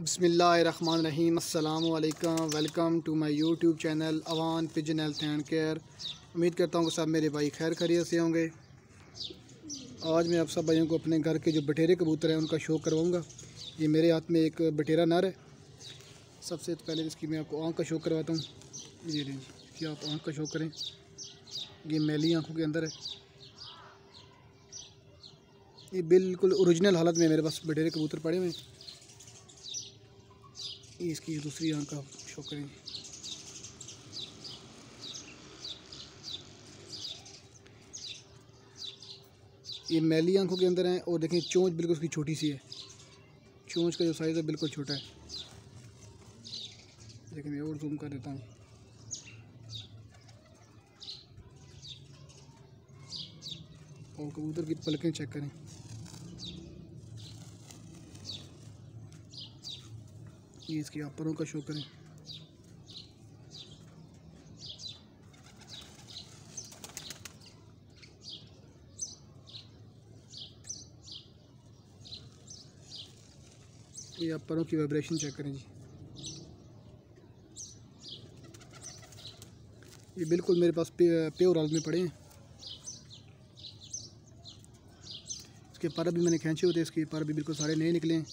बसमीम अल्लाम welcome to my YouTube channel Awan pigeon health and care. उम्मीद करता हूँ कि सब मेरे भाई खैर खरीत से होंगे। आज मैं आप सब भाइयों को अपने घर के जो बटेरे कबूतर हैं, उनका शो करवाऊँगा। ये मेरे हाथ में एक बटेरा नर है। सबसे पहले इसकी मैं आपको आँख का शो करवाता हूँ। ये लीजिए आप आँख का शो करें। ये मैली आँखों के अंदर है। ये बिल्कुल औरिजिनल हालत में मेरे पास बटेरे कबूतर पड़े हुए हैं। इसकी दूसरी आँख का शो करें ये मैली आँखों के अंदर है और देखें चोंच बिल्कुल उसकी छोटी सी है। चोंच का जो साइज़ है बिल्कुल छोटा है। देखिए मैं और जूम कर देता हूँ। और कबूतर की पलकें चेक करें। ये इसकी अपरों का शो करें। ये अपरों की वाइब्रेशन चेक करें जी। ये बिल्कुल मेरे पास प्योर हालत में पड़े हैं। इसके पर भी मैंने खींचे होते इसके पर भी बिल्कुल सारे नए निकले हैं।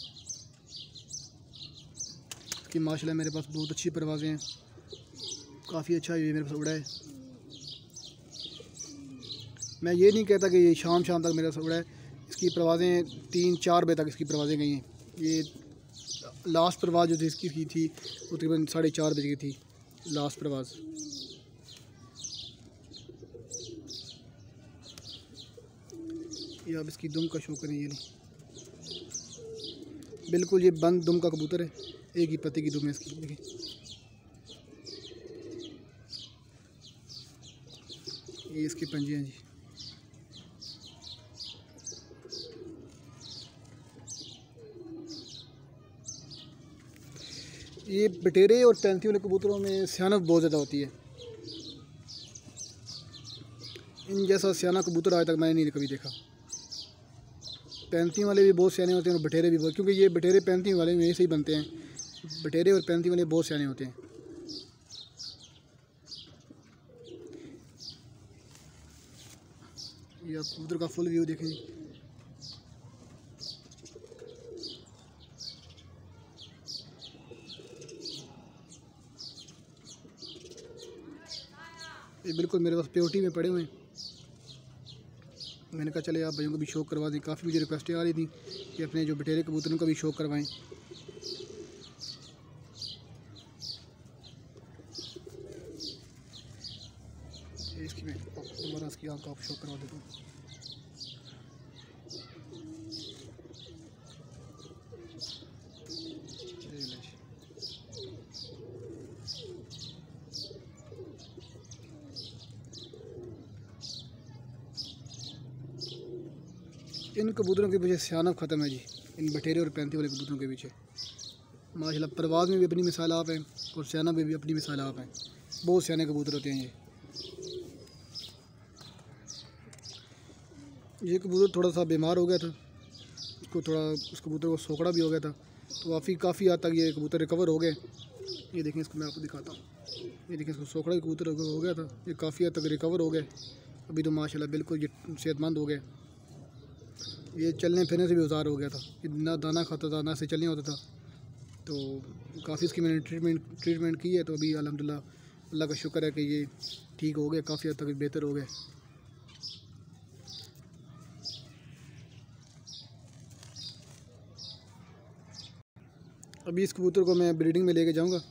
कि माशाल्लाह मेरे पास बहुत अच्छी परवाज़ें हैं। काफ़ी अच्छा ये मेरे पास उड़ा है। मैं ये नहीं कहता कि ये शाम शाम तक मेरे पास उड़ा है। इसकी परवाज़ें तीन चार बजे तक इसकी परवाज़ें गई हैं। ये लास्ट परवाज़ जो थी इसकी की थी, वो तकरीबन साढ़े चार बजे की थी, लास्ट परवाज़। ये आप इसकी दुम का शो करें, ये नहीं। बिल्कुल ये बंद दुम का कबूतर है। एक ही पति की दुम है इसकी, देखिए। ये इसके पंजे हैं जी। ये बटेरे और पैंती वाले कबूतरों में सियानत बहुत ज़्यादा होती है। इन जैसा सियाना कबूतर आज तक मैंने नहीं कभी देखा। पैंती वाले भी बहुत सियाने होते हैं और बटेरे भी बहुत, क्योंकि ये बटेरे पैंती वाले में से ही बनते हैं। बटेरे और पैंती वाले बहुत सियाने होते हैं। ये आप का फुल व्यू देखें। ये बिल्कुल मेरे पास प्योरिटी में पड़े हुए हैं। मैंने कहा, चले आप भाइयों को भी शौक करवा दें। काफ़ी मुझे रिक्वेस्टें आ रही थी कि अपने जो बटेरे कबूतरों का भी शौक करवाएँ। इसकी मैं दोबारा इसकी आपका आप शौक करवा देता हूँ। इन कबूतरों के पीछे सियानत ख़त्म है जी। इन बटेरे और पैंती वाले कबूतरों के पीछे। माशाल्लाह, परवाज़ में भी अपनी मिसाल आप हैं और सियाना में भी अपनी मिसाल आप हैं। बहुत सियाने कबूतर होते हैं ये। ये कबूतर थोड़ा सा बीमार हो गया था। उसको थोड़ा, उस कबूतर को सोखड़ा भी हो गया था। तो काफ़ी काफ़ी हद तक ये कबूतर रिकवर हो गए। ये देखें इसको मैं आपको दिखाता हूँ। ये देखें इसको सोखड़ा कबूतर हो गया था। ये काफ़ी हद तक रिकवर हो गए। अभी तो माशाल्लाह बिल्कुल ये सेहतमंद हो गए। ये चलने फिरने से भी उजार हो गया था ना दाना खाता था, ना से चलने होता था। तो काफ़ी इसकी मैंने ट्रीटमेंट ट्रीटमेंट की है तो अभी अलहमदिल्ला, अल्लाह का शुक्र है कि ये ठीक हो गया, काफ़ी हद तक बेहतर हो गया। अभी इस कबूतर को मैं ब्रीडिंग में लेके जाऊँगा।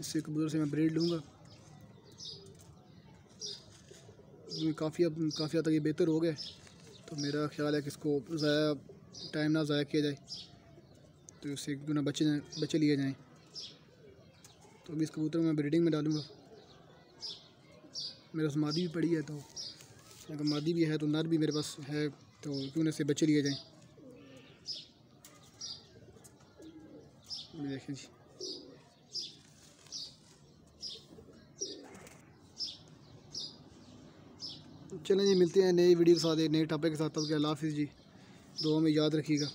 इस कबूतर से मैं ब्रीड लूँगा। काफ़ी अब, काफ़ी हद तक ये बेहतर हो गया। तो मेरा ख्याल है कि इसको ज़ाया टाइम ना ज़ाया किया जाए। तो उससे क्यों ना बच्चे बच्चे लिए जाएँ। तो अभी इस कबूतर मैं ब्रीडिंग में डालूँगा। मेरे पास मादी भी पड़ी है तो अगर मादी भी है तो नर भी मेरे पास है तो क्यों ना से बच्चे लिए जाएँ। देखें जी। चलें जी, मिलते हैं नई वीडियो के साथ नए टॉपिक के साथ। तब के हाफिज़ जी। दो में याद रखिएगा।